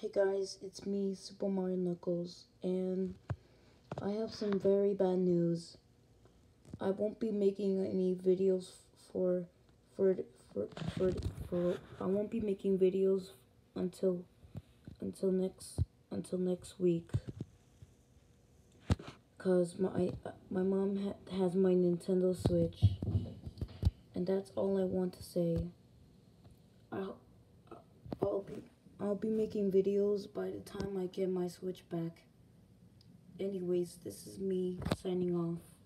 Hey guys, it's me, Super Mario Knuckles, and I have some very bad news. I won't be making any videos for, for, for, for, for, I won't be making videos until, until next, until next week. Cause my, my mom ha has my Nintendo Switch, and that's all I want to say. I'll, I'll be I'll be making videos by the time I get my Switch back. Anyways, this is me signing off.